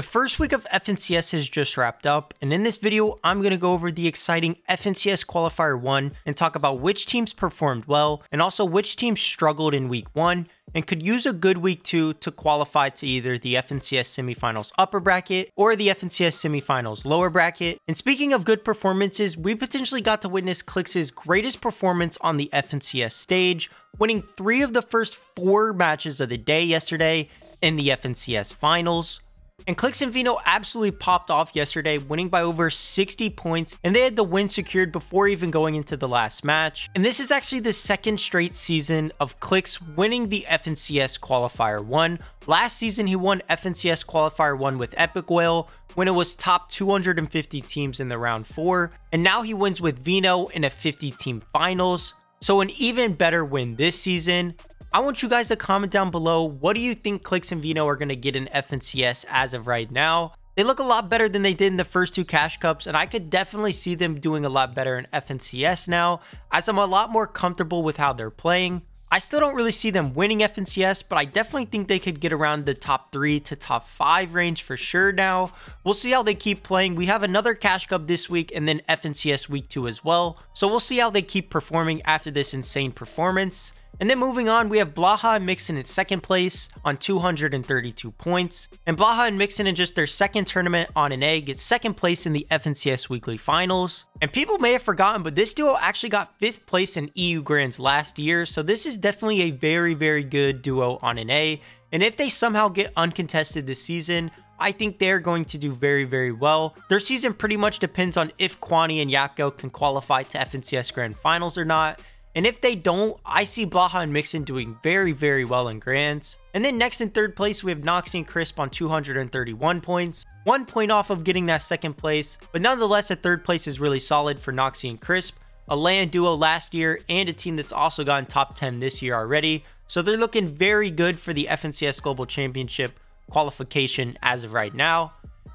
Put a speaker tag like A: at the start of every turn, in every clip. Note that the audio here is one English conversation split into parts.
A: The first week of FNCS has just wrapped up, and in this video, I'm going to go over the exciting FNCS Qualifier 1 and talk about which teams performed well, and also which teams struggled in week 1 and could use a good week 2 to qualify to either the FNCS semifinals upper bracket or the FNCS semifinals lower bracket. And speaking of good performances, we potentially got to witness Clix's greatest performance on the FNCS stage, winning three of the first four matches of the day yesterday in the FNCS finals. And Clix and Veno absolutely popped off yesterday, winning by over 60 points, and they had the win secured before even going into the last match. And this is actually the second straight season of Clix winning the FNCS Qualifier 1. Last season, he won FNCS Qualifier 1 with Epikwhale when it was top 250 teams in the round 4, and now he wins with Veno in a 50 team finals. So an even better win this season. I want you guys to comment down below. What do you think Clix and Veno are going to get in FNCS as of right now? They look a lot better than they did in the first two Cash Cups, and I could definitely see them doing a lot better in FNCS now, as I'm a lot more comfortable with how they're playing. I still don't really see them winning FNCS, but I definitely think they could get around the top 3 to top 5 range for sure now. We'll see how they keep playing. We have another Cash Cup this week and then FNCS week 2 as well. So we'll see how they keep performing after this insane performance. And then moving on, we have Blaha and Mixon in second place on 232 points. And Blaha and Mixon in just their second tournament on an A get second place in the FNCS Weekly Finals. And people may have forgotten, but this duo actually got fifth place in EU Grands last year. So this is definitely a very, very good duo on an A. And if they somehow get uncontested this season, I think they're going to do very, very well. Their season pretty much depends on if Kwani and Yapko can qualify to FNCS Grand Finals or not. And if they don't, I see Blaha and Mixon doing very, very well in Grands. And then next in third place, we have Noxie and Crisp on 231 points. One point off of getting that second place, but nonetheless, a third place is really solid for Noxie and Crisp. A land duo last year and a team that's also gotten top 10 this year already. So they're looking very good for the FNCS Global Championship qualification as of right now.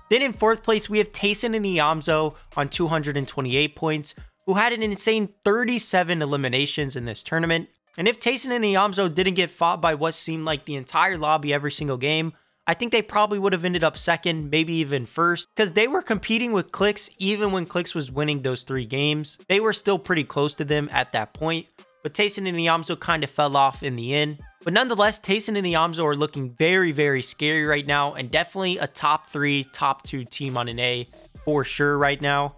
A: Then in fourth place, we have Tayson and Iamzo on 228 points who had an insane 37 eliminations in this tournament. And if Tayson and Iamzo didn't get fought by what seemed like the entire lobby every single game, I think they probably would have ended up second, maybe even first, because they were competing with Clix even when Clix was winning those three games. They were still pretty close to them at that point, but Tayson and Iamzo kind of fell off in the end. But nonetheless, Tayson and Iamzo are looking very, very scary right now, and definitely a top three, top two team on an A for sure right now.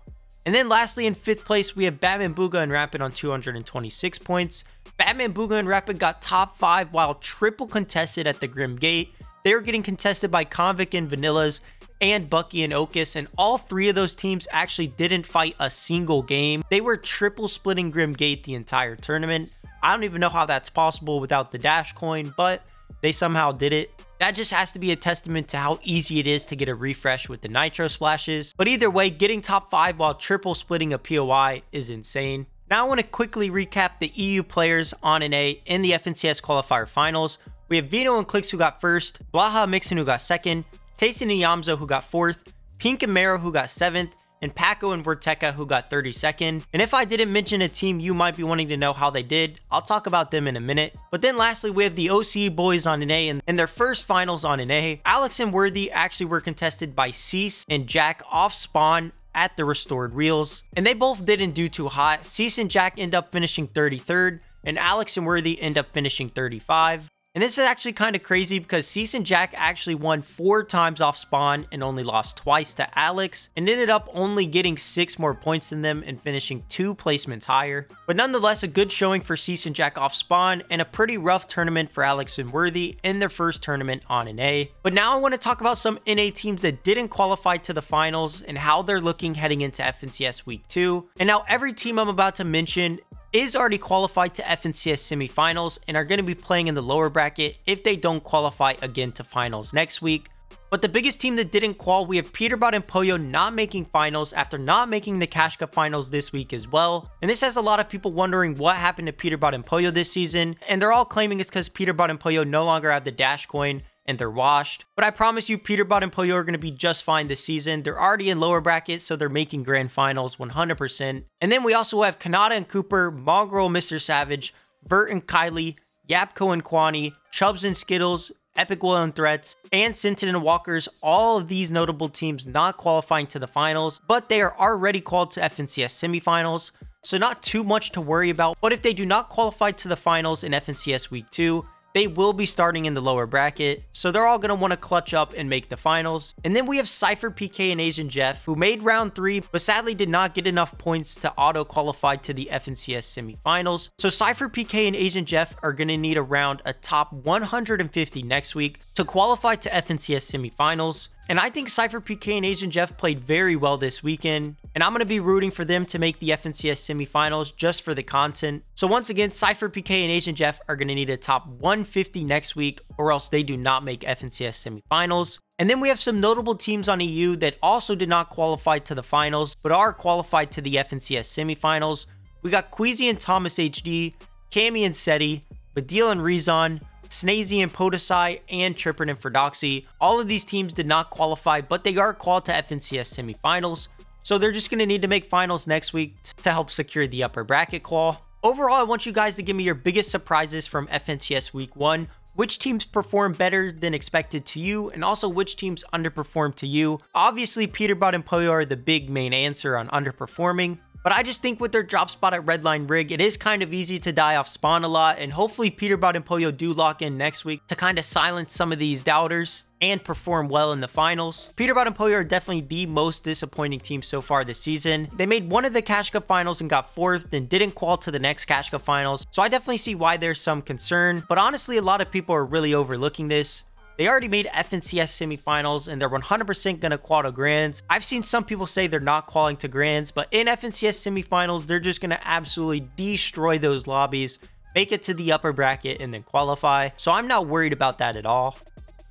A: And then lastly, in fifth place, we have Batman Booga and Rapid on 226 points. Batman Booga and Rapid got top five while triple contested at the Grim Gate. They were getting contested by Convict and Vanillas and Bucky and Okus, and all three of those teams actually didn't fight a single game. They were triple splitting Grim Gate the entire tournament. I don't even know how that's possible without the Dash coin, but they somehow did it. That just has to be a testament to how easy it is to get a refresh with the Nitro splashes. But either way, getting top 5 while triple splitting a POI is insane. Now I want to quickly recap the EU players on an A in the FNCS qualifier finals. We have Veno and Clix who got first, Blaha Mixon who got second, Tayson and Yamzo who got fourth, Pink and Mero who got seventh, and Paco and Vorteca who got 32nd. And if I didn't mention a team you might be wanting to know how they did, I'll talk about them in a minute. But then lastly, we have the OCE boys on an A and in their first finals on an A. Alex and Worthy actually were contested by Cease and Jack off spawn at the restored reels, and they both didn't do too hot. Cease and Jack end up finishing 33rd, and Alex and Worthy end up finishing 35. And this is actually kind of crazy because Cease and Jack actually won four times off spawn and only lost twice to Alex and ended up only getting six more points than them and finishing two placements higher. But nonetheless, a good showing for Cease and Jack off spawn and a pretty rough tournament for Alex and Worthy in their first tournament on an A. But now I want to talk about some NA teams that didn't qualify to the finals and how they're looking heading into FNCS week two. And now every team I'm about to mention is already qualified to FNCS semifinals and are going to be playing in the lower bracket if they don't qualify again to finals next week. But the biggest team that didn't qual, we have Peterbot and Pollo not making finals after not making the Cash Cup finals this week as well. And this has a lot of people wondering what happened to Peterbot and Pollo this season. And they're all claiming it's because Peterbot and Pollo no longer have the Dash coin and they're washed. But I promise you, Peterbot and Pollo are going to be just fine this season. They're already in lower brackets, so they're making grand finals 100%. And then we also have Kanata and Cooper, Mongrel, Mr. Savage, Vert and Kylie, Yapko and Kwani, Chubs and Skittles, Epic Will and Threats, and Sinton and Walkers, all of these notable teams not qualifying to the finals, but they are already called to FNCS semifinals, so not too much to worry about. But if they do not qualify to the finals in FNCS Week 2, they will be starting in the lower bracket, so they're all going to want to clutch up and make the finals. And then we have Cypher PK and Asian Jeff, who made round three, but sadly did not get enough points to auto-qualify to the FNCS semifinals. So Cypher PK and Asian Jeff are going to need around a top 150 next week to qualify to FNCS semifinals. And I think Cypher PK and Asian Jeff played very well this weekend, and I'm going to be rooting for them to make the FNCS semifinals just for the content. So once again, Cypher PK and Asian Jeff are going to need a top 150 next week, or else they do not make FNCS semifinals. And then we have some notable teams on EU that also did not qualify to the finals, but are qualified to the FNCS semifinals. We got Queasy and Thomas HD, Cami and Seti, Badil and Rezon, Snazy and Podesai, and Trippin and Ferdoxy. All of these teams did not qualify, but they are called to FNCS semifinals. So they're just going to need to make finals next week to help secure the upper bracket call. Overall, I want you guys to give me your biggest surprises from FNCS Week 1 which teams perform better than expected to you, and also which teams underperform to you. Obviously, Peterbot and Pollo are the big main answer on underperforming, but I just think with their drop spot at Redline Rig, it is kind of easy to die off spawn a lot, and hopefully Peterbot and Pollo do lock in next week to kind of silence some of these doubters and perform well in the finals. Peterbot and Pollo are definitely the most disappointing team so far this season. They made one of the Cash Cup finals and got fourth, then didn't qual to the next Cash Cup finals, so I definitely see why there's some concern, but honestly, a lot of people are really overlooking this. They already made FNCS semifinals and they're 100% going to qual to Grands. I've seen some people say they're not qualing to Grands, but in FNCS semifinals, they're just going to absolutely destroy those lobbies, make it to the upper bracket, and then qualify. So I'm not worried about that at all.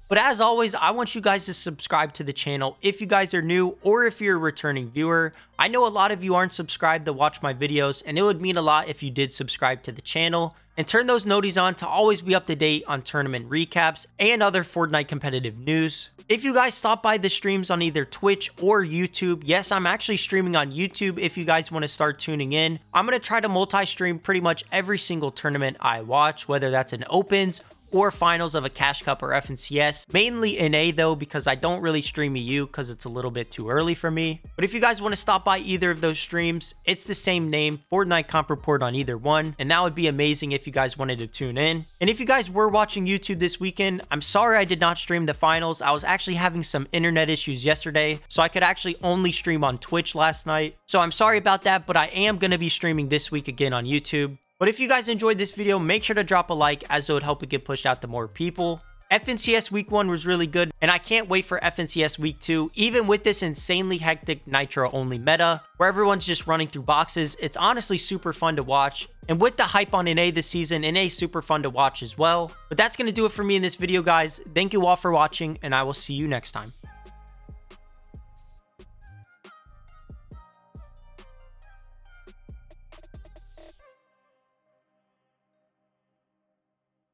A: But as always, I want you guys to subscribe to the channel if you guys are new or if you're a returning viewer. I know a lot of you aren't subscribed to watch my videos, and it would mean a lot if you did subscribe to the channel and turn those noties on to always be up to date on tournament recaps and other Fortnite competitive news. If you guys stop by the streams on either Twitch or YouTube, yes, I'm actually streaming on YouTube if you guys want to start tuning in. I'm going to try to multi-stream pretty much every single tournament I watch, whether that's an Opens or finals of a Cash Cup or FNCS. Mainly in A though, because I don't really stream EU because it's a little bit too early for me. But if you guys want to stop by either of those streams, it's the same name, Fortnite Comp Report on either one. And that would be amazing if you guys wanted to tune in. And if you guys were watching YouTube this weekend, I'm sorry I did not stream the finals. I was actually having some internet issues yesterday, so I could actually only stream on Twitch last night. So I'm sorry about that, but I am going to be streaming this week again on YouTube. But if you guys enjoyed this video, make sure to drop a like as it would help it get pushed out to more people. FNCS week one was really good, and I can't wait for FNCS week two. Even with this insanely hectic Nitro only meta, where everyone's just running through boxes, it's honestly super fun to watch. And with the hype on NA this season, NA super fun to watch as well. But that's going to do it for me in this video, guys. Thank you all for watching, and I will see you next time.